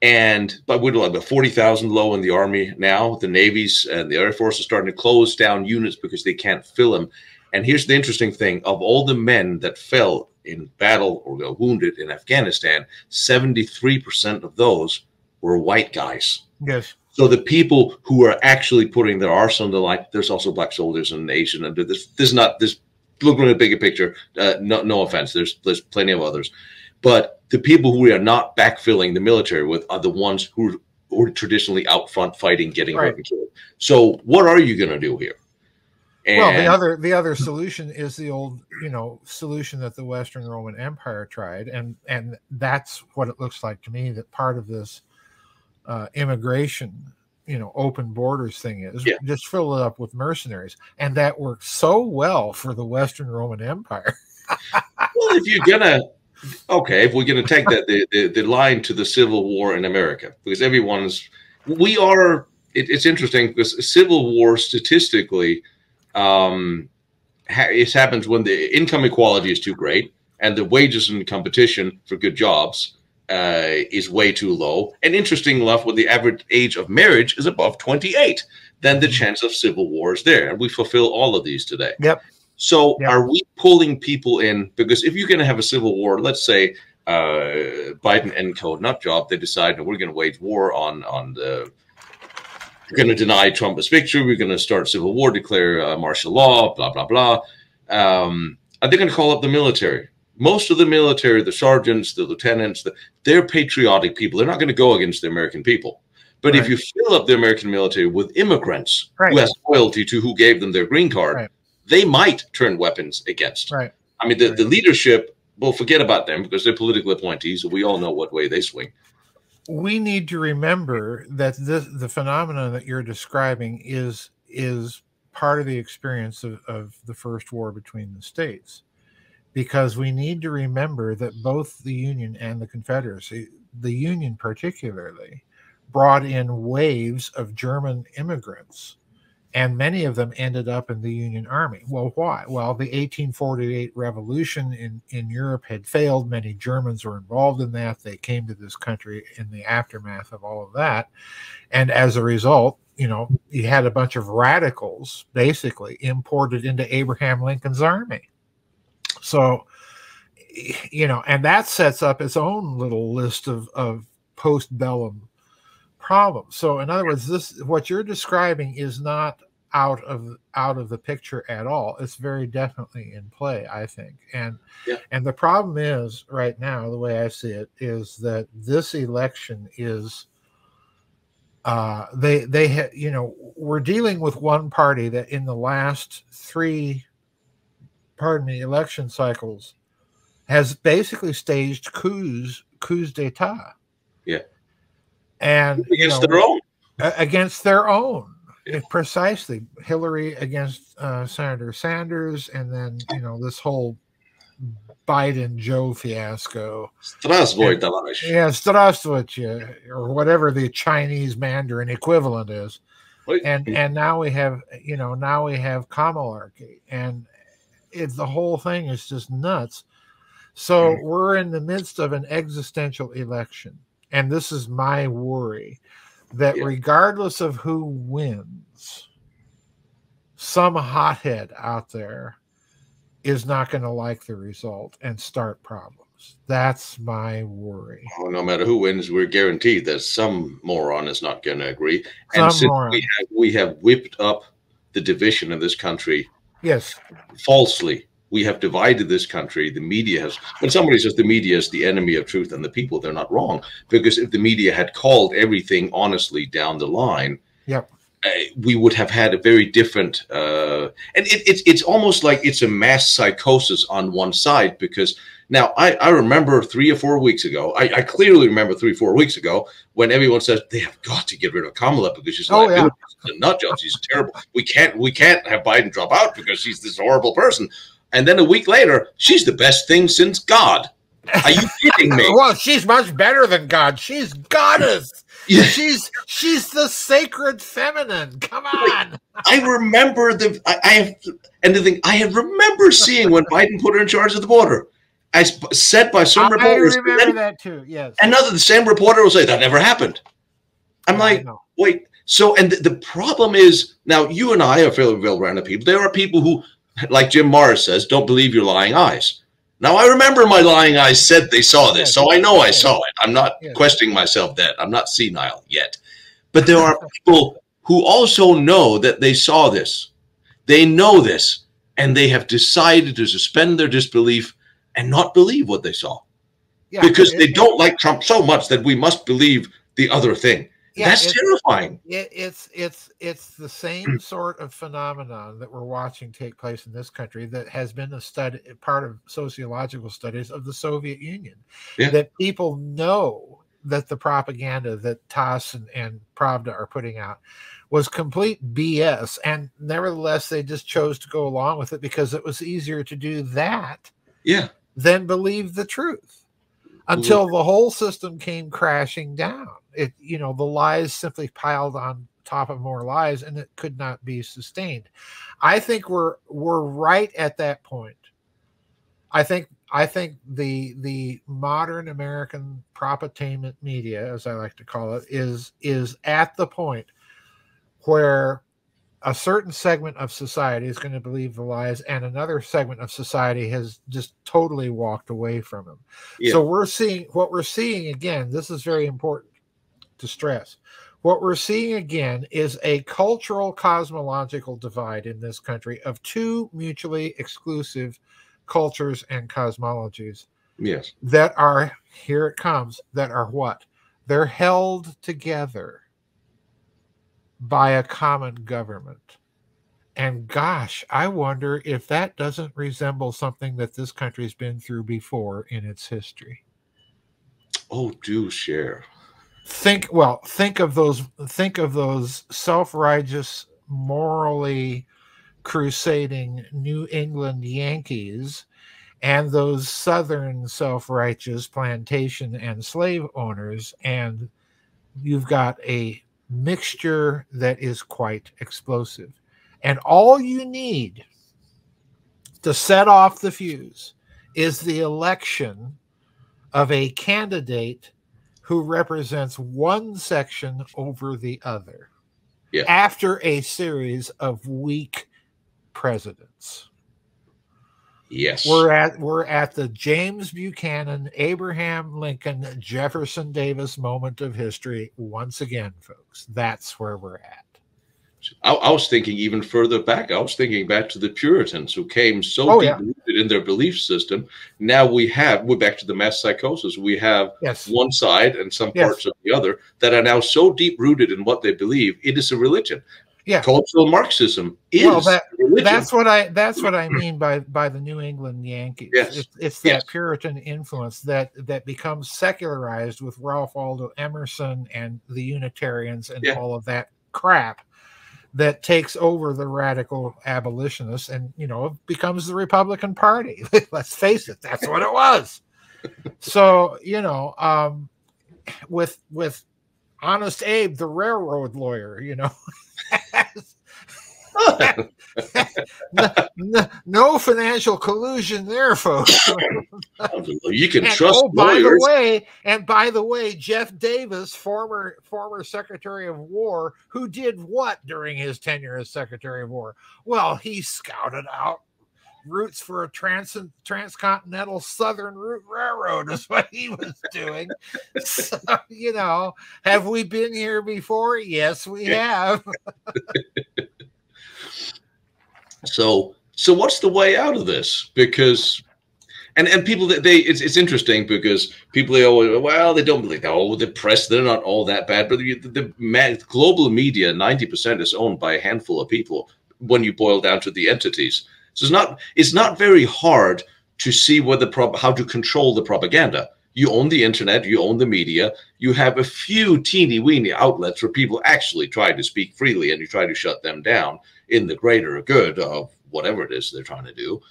And but we're like 40,000 low in the Army now. The Navy's and the Air Force are starting to close down units because they can't fill them. And here's the interesting thing of all the men that fell in battle or got wounded in Afghanistan, 73% of those were white guys. Yes. So the people who are actually putting their arse on the line, there's also black soldiers and Asian, and this, this is not this. Looking at a bigger picture, uh, no, no offense. There's there's plenty of others, but the people who we are not backfilling the military with are the ones who were traditionally out front fighting, getting right. hurt and killed. So what are you going to do here? And well, the other the other solution is the old, you know, solution that the Western Roman Empire tried, and and that's what it looks like to me. That part of this uh, immigration, you know, open borders thing is yeah. just fill it up with mercenaries, and that worked so well for the Western Roman Empire. well, if you're gonna okay, if we're going to take that the, the, the, line to the Civil War in America, because everyone's we are. It, it's interesting because Civil War statistically, um, ha- it happens when the income equality is too great and the wages and competition for good jobs uh, is way too low. And interesting enough, when the average age of marriage is above 28, then the mm-hmm. chance of civil war is there. And we fulfill all of these today. Yep. So yep. are we pulling people in? Because if you're going to have a civil war, let's say uh, Biden and co nut job, they decide that we're going to wage war on on the. We're going to deny Trump his victory. We're going to start civil war, declare uh, martial law, blah blah blah. Um, are they going to call up the military? Most of the military, the sergeants, the lieutenants, the, they're patriotic people. They're not going to go against the American people. But right. if you fill up the American military with immigrants right. who has loyalty to who gave them their green card, right they might turn weapons against. Right. I mean, the, right. the leadership, will forget about them because they're political appointees. we all know what way they swing. We need to remember that this, the phenomenon that you're describing is is part of the experience of, of the first war between the states because we need to remember that both the Union and the Confederacy, the Union particularly, brought in waves of German immigrants and many of them ended up in the Union Army. Well, why? Well, the 1848 revolution in, in Europe had failed. Many Germans were involved in that. They came to this country in the aftermath of all of that. And as a result, you know, you had a bunch of radicals basically imported into Abraham Lincoln's army. So, you know, and that sets up its own little list of, of post-bellum problem. So in other words, this what you're describing is not out of out of the picture at all. It's very definitely in play, I think. And yeah. and the problem is right now, the way I see it, is that this election is uh they they ha- you know we're dealing with one party that in the last three pardon me election cycles has basically staged coups coups d'etat yeah and against you know, their own? against their own. Yeah. precisely. Hillary against uh, senator sanders and then you know this whole biden joe fiasco. Strasbourg, yeah Strasbourg, or whatever the chinese mandarin equivalent is. And and now we have you know now we have kamalarchy and it, the whole thing is just nuts. So mm. we're in the midst of an existential election and this is my worry that yeah. regardless of who wins, some hothead out there is not going to like the result and start problems. That's my worry. Well, no matter who wins, we're guaranteed that some moron is not going to agree. Some and since we have, we have whipped up the division in this country, yes, falsely we have divided this country. The media has, when somebody says the media is the enemy of truth and the people, they're not wrong. Because if the media had called everything honestly down the line, yep. Uh, we would have had a very different, uh, and it, it's it's almost like it's a mass psychosis on one side because now I, I remember three or four weeks ago, I, I clearly remember three or four weeks ago when everyone says they have got to get rid of Kamala because she's oh, yeah. a nut job, she's terrible. We can't we can't have Biden drop out because she's this horrible person. And then a week later, she's the best thing since God. Are you kidding me? well, she's much better than God. She's goddess. Yeah. She's she's the sacred feminine. Come on. I remember the I, I have and the thing I have remember seeing when Biden put her in charge of the border. I said by some reporters. I remember then, that too. Yes. Another the same reporter will say that never happened. I'm yeah, like, wait. So and the, the, problem is now you and I are fairly well-rounded people. There are people who like Jim Morris says, don't believe your lying eyes. Now I remember my lying eyes said they saw this, so I know I saw it. I'm not questioning myself that I'm not senile yet. But there are people who also know that they saw this. They know this, and they have decided to suspend their disbelief and not believe what they saw. Yeah, because it, they don't like Trump so much that we must believe the other thing. Yeah, That's terrifying. It, it's it's it's the same mm. sort of phenomenon that we're watching take place in this country that has been a study part of sociological studies of the Soviet Union. Yeah. That people know that the propaganda that TASS and, and Pravda are putting out was complete BS, and nevertheless they just chose to go along with it because it was easier to do that. Yeah. Than believe the truth until the whole system came crashing down. It, you know, the lies simply piled on top of more lies, and it could not be sustained. I think we're we're right at that point. I think I think the the modern American propaganda media, as I like to call it, is is at the point where a certain segment of society is going to believe the lies and another segment of society has just totally walked away from them yeah. so we're seeing what we're seeing again this is very important to stress what we're seeing again is a cultural cosmological divide in this country of two mutually exclusive cultures and cosmologies yes that are here it comes that are what they're held together by a common government. And gosh, I wonder if that doesn't resemble something that this country's been through before in its history. Oh, do share. Think well, think of those think of those self-righteous, morally crusading New England Yankees and those southern self-righteous plantation and slave owners and you've got a mixture that is quite explosive. And all you need to set off the fuse is the election of a candidate who represents one section over the other yeah. after a series of weak presidents. Yes. We're at we're at the James Buchanan, Abraham Lincoln, Jefferson Davis moment of history once again, folks. That's where we're at. I, I, was thinking even further back. I was thinking back to the Puritans who came so oh, deep yeah. rooted in their belief system. Now we have we're back to the mass psychosis. We have yes. one side and some yes. parts of the other that are now so deep rooted in what they believe. It is a religion yeah cultural marxism is well, that, that's what i that's what i mean by by the new england yankees yes. it's, it's that yes. puritan influence that that becomes secularized with ralph waldo emerson and the unitarians and yeah. all of that crap that takes over the radical abolitionists and you know becomes the republican party. Let's face it that's what it was. So you know um with with honest abe the railroad lawyer you know no, no, no, financial collusion there, folks. you can and, trust oh, by the way, and by the way, Jeff Davis, former former Secretary of War, who did what during his tenure as Secretary of War? Well, he scouted out routes for a trans transcontinental southern route railroad is what he was doing. so, you know, have we been here before? Yes, we have. so so what's the way out of this? Because and and people that they it's, it's interesting because people they always well they don't believe oh the press they're not all that bad but the, the, the global media 90% is owned by a handful of people when you boil down to the entities so it's not it's not very hard to see what the how to control the propaganda. You own the internet, you own the media, you have a few teeny weeny outlets where people actually try to speak freely and you try to shut them down in the greater good of whatever it is they're trying to do.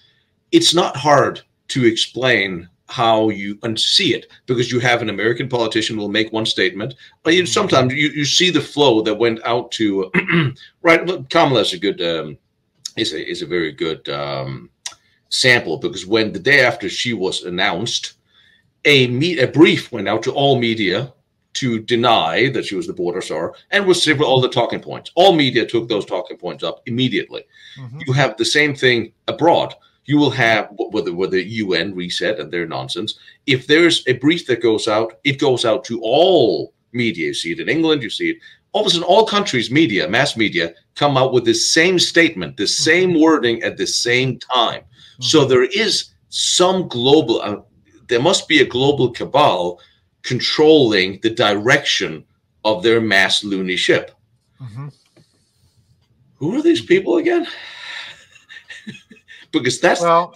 It's not hard to explain how you and see it because you have an American politician will make one statement, but you, sometimes you, you see the flow that went out to right. Kamala's a good um, is a is a very good um, sample because when the day after she was announced, a meet a brief went out to all media to deny that she was the border czar and was several all the talking points. All media took those talking points up immediately. Mm-hmm. You have the same thing abroad. You will have with the, with the UN reset and their nonsense. If there's a brief that goes out, it goes out to all media. You see it in England, you see it all of a sudden, all countries, media, mass media, come out with this same statement, the Mm-hmm. same wording at the same time. So there is some global, uh, there must be a global cabal controlling the direction of their mass loony ship. Mhm. Who are these people again? because that's well,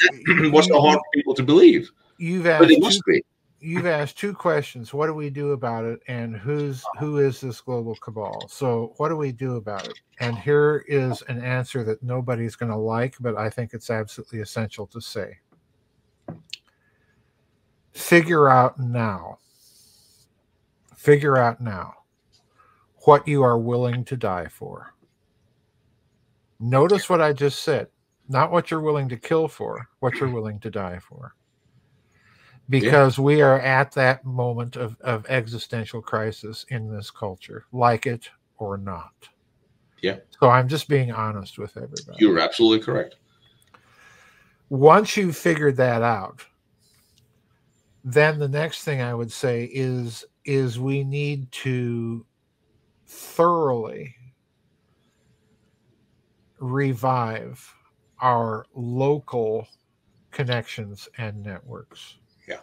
what's so hard for people to believe. you've But asked it two, must be. you've asked two questions. What do we do about it, and who's who is this global cabal? So, what do we do about it? And here is an answer that nobody's going to like, but I think it's absolutely essential to say. Figure out now. Figure out now what you are willing to die for. Notice what I just said. Not what you're willing to kill for, what you're willing to die for because we are at that moment of, of existential crisis in this culture, like it or not. Yeah. So I'm just being honest with everybody. You're absolutely correct. Once you've figured that out, then the next thing I would say is is we need to thoroughly revive our local connections and networks. Yeah.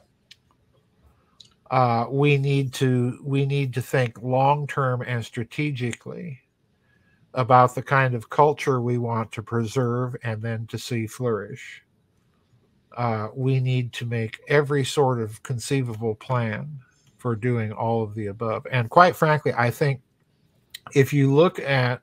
Uh, we need to we need to think long term and strategically about the kind of culture we want to preserve and then to see flourish. Uh, we need to make every sort of conceivable plan for doing all of the above. And quite frankly, I think if you look at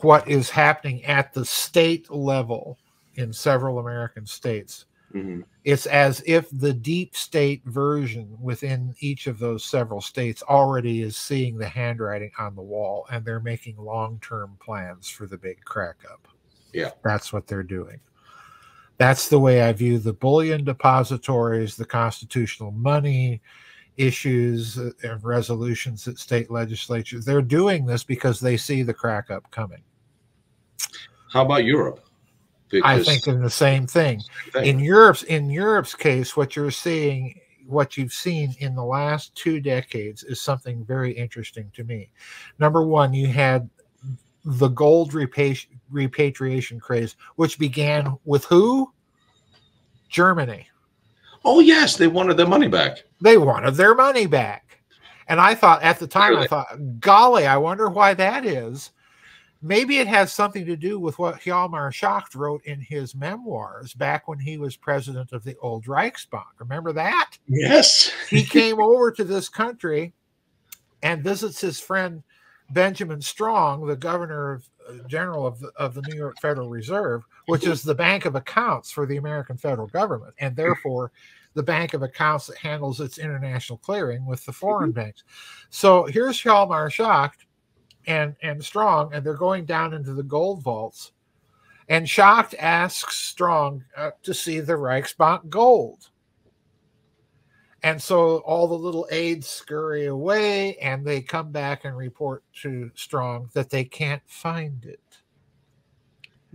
what is happening at the state level in several American states, Mhm. it's as if the deep state version within each of those several states already is seeing the handwriting on the wall and they're making long term plans for the big crack up. Yeah. That's what they're doing. That's the way I view the bullion depositories, the constitutional money issues uh, and resolutions at state legislatures. They're doing this because they see the crack up coming. How about Europe? I think in the same thing. thing. in Europe's in Europe's case, what you're seeing, what you've seen in the last two decades, is something very interesting to me. Number one, you had the gold repatri- repatriation craze, which began with who? Germany. oh yes, they wanted their money back. They wanted their money back, and I thought at the time, I thought, golly, I wonder why that is. Maybe it has something to do with what Hjalmar Schacht wrote in his memoirs back when he was president of the old Reichsbank. Remember that? Yes. He came over to this country and visits his friend Benjamin Strong, the governor of, uh, general of the, of the New York Federal Reserve, which is the bank of accounts for the American federal government, and therefore the bank of accounts that handles its international clearing with the foreign banks. So here's Hjalmar Schacht and and Strong, and they're going down into the gold vaults. And Schacht asks Strong uh, to see the Reichsbank gold. And so all the little aides scurry away and they come back and report to Strong that they can't find it.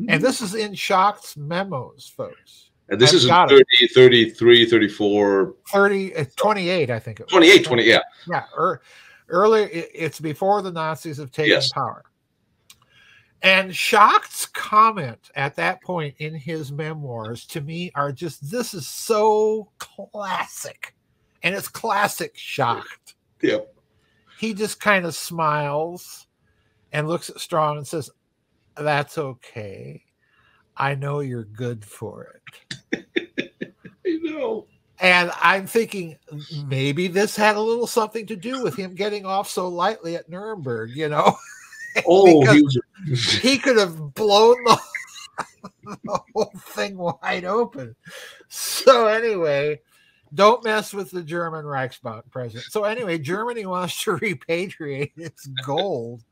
And this is in Schacht's memos, folks. And this I've is in got 30, 33, 34, 30, uh, 28, I think it was. 28, 20. Yeah. Yeah, er, earlier it- it's before the Nazis have taken Yes. power. And Schacht's comment at that point in his memoirs to me are just this is so classic. And it's classic Schacht. Yep. He just kind of smiles and looks at Strong and says, That's okay. I know you're good for it. I know. And I'm thinking maybe this had a little something to do with him getting off so lightly at Nuremberg, you know? Oh, Because- he was, he could have blown the, the whole thing wide open. So anyway, don't mess with the German Reichsbank president. So anyway, Germany wants to repatriate its gold.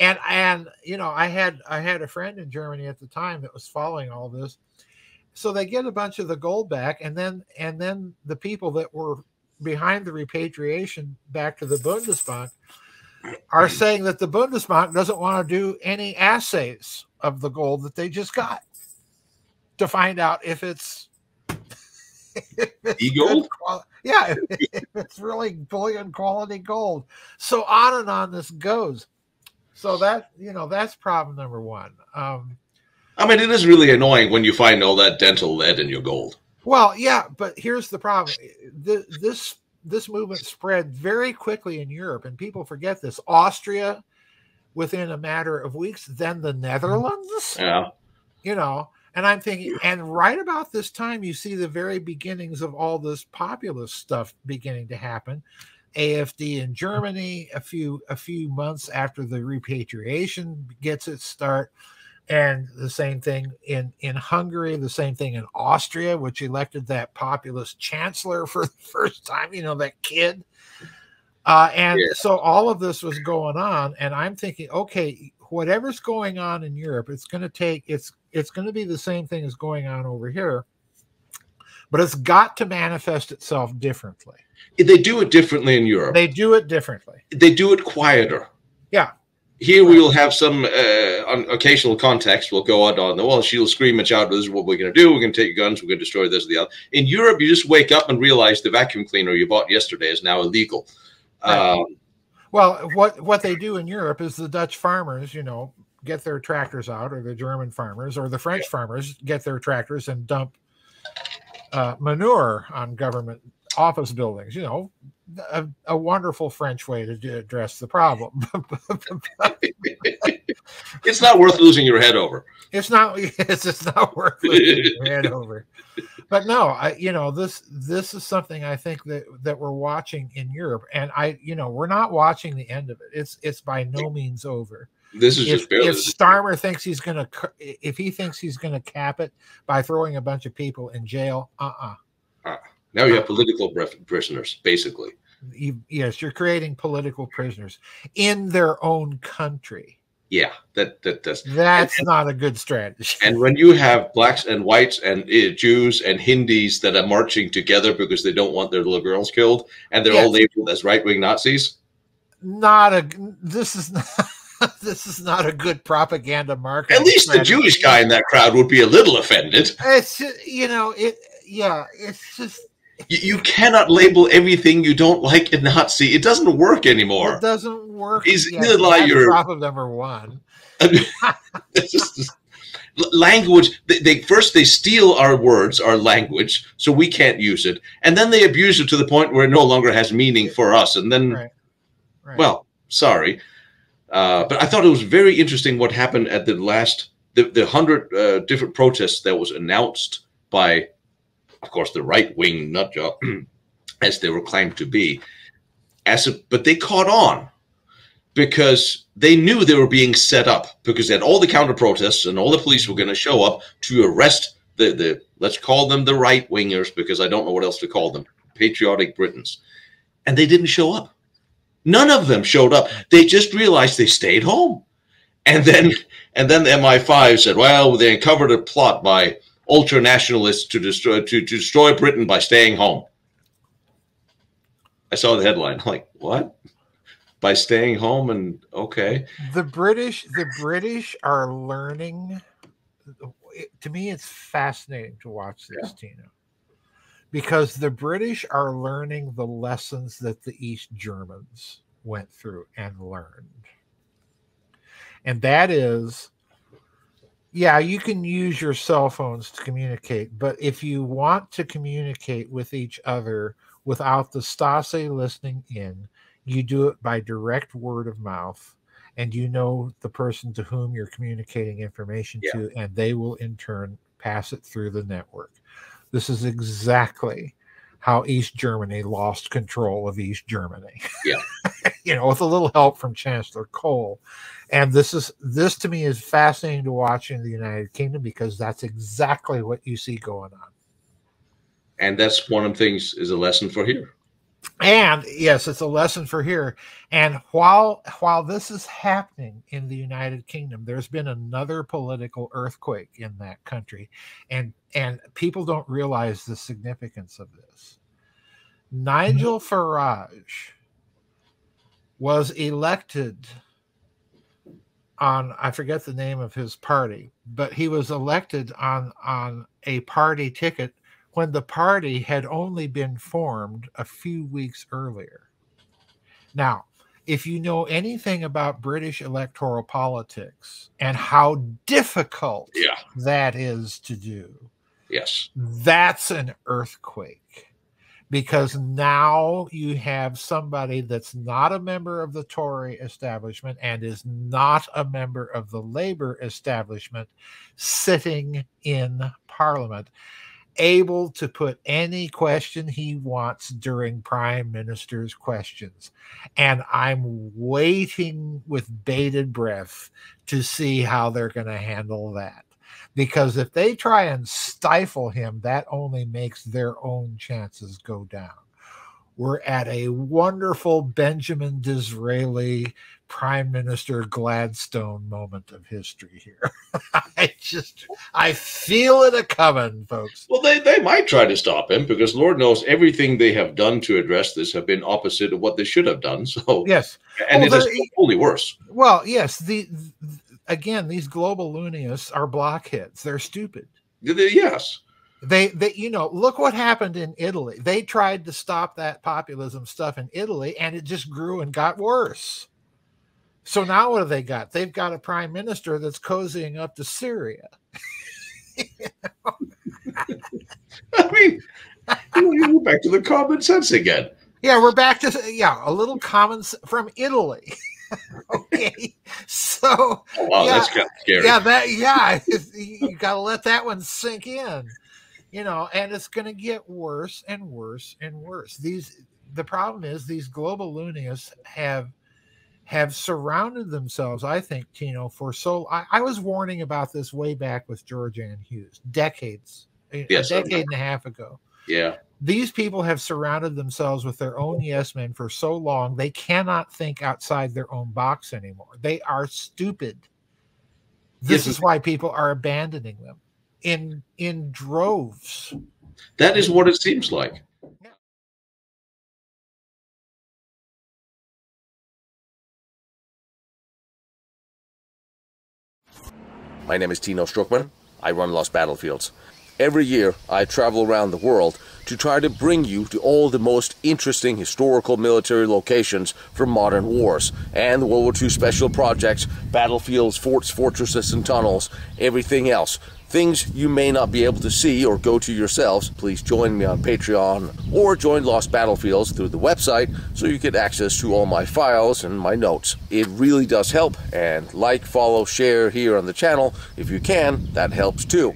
And and you know, I had I had a friend in Germany at the time that was following all this. So they get a bunch of the gold back, and then and then the people that were behind the repatriation back to the Bundesbank are saying that the Bundesbank doesn't want to do any assays of the gold that they just got to find out if it's, if it's E-gold? good yeah, it's really bullion quality gold. So on and on this goes. So that you know that's problem number one. Um, I mean, it is really annoying when you find all that dental lead in your gold. Well, yeah, but here's the problem: this this movement spread very quickly in Europe, and people forget this. Austria, within a matter of weeks, then the Netherlands. Yeah, you know, and I'm thinking, and right about this time, you see the very beginnings of all this populist stuff beginning to happen. AFD in Germany, a few a few months after the repatriation gets its start, and the same thing in in Hungary, the same thing in Austria, which elected that populist chancellor for the first time. You know that kid. Uh, and yeah. so all of this was going on, and I'm thinking, okay, whatever's going on in Europe, it's going to take it's it's going to be the same thing as going on over here, but it's got to manifest itself differently. They do it differently in Europe. They do it differently. They do it quieter. Yeah. Here we will have some uh, occasional context. We'll go out on the wall. She'll scream and shout, "This is what we're going to do. We're going to take guns. We're going to destroy this or the other." In Europe, you just wake up and realize the vacuum cleaner you bought yesterday is now illegal. Right. Um, well, what what they do in Europe is the Dutch farmers, you know, get their tractors out, or the German farmers, or the French farmers get their tractors and dump uh, manure on government office buildings. You know, a, a wonderful French way to address the problem. it's not worth losing your head over. It's not. It's just not worth losing your head over. But no, I you know this this is something I think that that we're watching in Europe, and I you know we're not watching the end of it. It's it's by no means over. This is if, just barely. If Starmer thinks he's going to, if he thinks he's going to cap it by throwing a bunch of people in jail, uh uh-uh. uh. Now you have political prisoners, basically. You, yes, you're creating political prisoners in their own country. Yeah, that that does. That's and, not a good strategy. And when you have blacks and whites and uh, Jews and Hindis that are marching together because they don't want their little girls killed, and they're yes. all labeled as right wing Nazis. Not a. This is not. this is not a good propaganda market. At least strategy. the Jewish guy in that crowd would be a little offended. It's you know it. Yeah, it's just you, you, cannot label everything you don't like a Nazi. It doesn't work anymore. It doesn't work. He's yeah, like your problem number one. just, language. They, they, first they steal our words, our language, so we can't use it, and then they abuse it to the point where it no longer has meaning for us. And then, right. Right. well, sorry, uh, but I thought it was very interesting what happened at the last the the hundred uh, different protests that was announced by of course, the right wing nut job, as they were claimed to be. As a, but they caught on because they knew they were being set up because they had all the counter protests and all the police were going to show up to arrest the, the let's call them the right wingers because I don't know what else to call them, patriotic Britons. And they didn't show up. None of them showed up. They just realized they stayed home. And then and then the MI5 said, well, they uncovered a plot by ultra nationalists to destroy to, to destroy Britain by staying home. I saw the headline. I'm Like what? By staying home and okay. The British, the British are learning. To me, it's fascinating to watch this, yeah. Tino, because the British are learning the lessons that the East Germans went through and learned, and that is yeah, you can use your cell phones to communicate, but if you want to communicate with each other without the Stasi listening in, you do it by direct word of mouth, and you know the person to whom you're communicating information yeah. to, and they will in turn pass it through the network. This is exactly how East Germany lost control of East Germany. Yeah. you know, with a little help from Chancellor Kohl. And this is this to me is fascinating to watch in the United Kingdom because that's exactly what you see going on. And that's one of the things is a lesson for here. And yes, it's a lesson for here. And while while this is happening in the United Kingdom, there's been another political earthquake in that country, and and people don't realize the significance of this. Nigel mm-hmm. Farage was elected on I forget the name of his party, but he was elected on on a party ticket when the party had only been formed a few weeks earlier. Now, if you know anything about British electoral politics and how difficult Yeah. that is to do, Yes. that's an earthquake because now you have somebody that's not a member of the Tory establishment and is not a member of the Labour establishment sitting in Parliament, able to put any question he wants during Prime Minister's questions. And I'm waiting with bated breath to see how they're going to handle that because if they try and stifle him, that only makes their own chances go down. We're at a wonderful Benjamin Disraeli Prime Minister Gladstone moment of history here. I just, I feel it a coming, folks. Well, they, they might try to stop him because Lord knows everything they have done to address this have been opposite of what they should have done. So, Yes. and Well, it is only worse. Well, yes. The, th- again, these global loonias are blockheads. They're stupid. Yes. they they you know look what happened in italy they tried to stop that populism stuff in italy and it just grew and got worse so now what have they got they've got a prime minister that's cozying up to syria I mean, go back to the common sense again. yeah we're back to yeah a little common from italy okay so Oh, wow, Yeah. that's kind of scary. yeah that yeah you got to let that one sink in you know and it's going to get worse and worse and worse these the problem is these global loonias have have surrounded themselves i think tino for so i, I was warning about this way back with george ann hughes decades a- Yes, a decade and a half ago. Yeah. these people have surrounded themselves with their own yes men for so long they cannot think outside their own box anymore. They are stupid. This Yes, is why people are abandoning them in in droves. That is what it seems like. My name is Tino Struckmann. I run Lost Battlefields. Every year, I travel around the world to try to bring you to all the most interesting historical military locations from modern wars and World War II special projects, battlefields, forts, fortresses, and tunnels, everything else. Things you may not be able to see or go to yourselves, please join me on Patreon or join Lost Battlefields through the website so you get access to all my files and my notes. It really does help, and like, follow, share here on the channel if you can, that helps too.